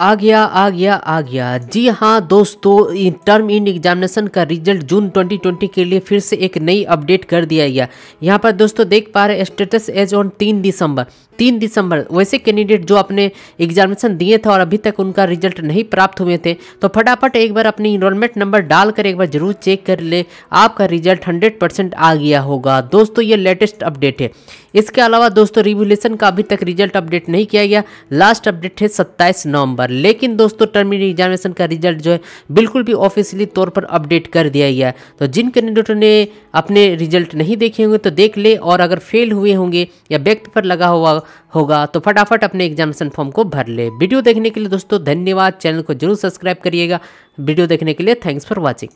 आ गया आ गया आ गया। जी हाँ दोस्तों टर्म इन एग्जामिनेशन का रिज़ल्ट जून 2020 के लिए फिर से एक नई अपडेट कर दिया गया। यहाँ पर दोस्तों देख पा रहे स्टेटस एज ऑन तीन दिसंबर। तीन दिसंबर, वैसे कैंडिडेट जो अपने एग्जामिनेशन दिए थे और अभी तक उनका रिज़ल्ट नहीं प्राप्त हुए थे तो फटाफट एक बार अपनी इनरोलमेंट नंबर डालकर एक बार ज़रूर चेक कर ले, आपका रिज़ल्ट हंड्रेड आ गया होगा। दोस्तों, ये लेटेस्ट अपडेट है। इसके अलावा दोस्तों रिव्यूलेशन का अभी तक रिज़ल्ट अपडेट नहीं किया गया। लास्ट अपडेट है सत्ताईस नवंबर। लेकिन दोस्तों टर्मिनल एग्जामिनेशन का रिज़ल्ट जो है, बिल्कुल भी ऑफिशियली तौर पर अपडेट कर दिया गया तो जिन कैंडिडेटों ने अपने रिज़ल्ट नहीं देखे होंगे तो देख ले, और अगर फेल हुए होंगे या व्यक्ति पर लगा हुआ होगा तो फटाफट अपने एग्जामिनेशन फॉर्म को भर ले। वीडियो देखने के लिए दोस्तों, धन्यवाद। चैनल को ज़रूर सब्सक्राइब करिएगा। वीडियो देखने के लिए थैंक्स फॉर वॉचिंग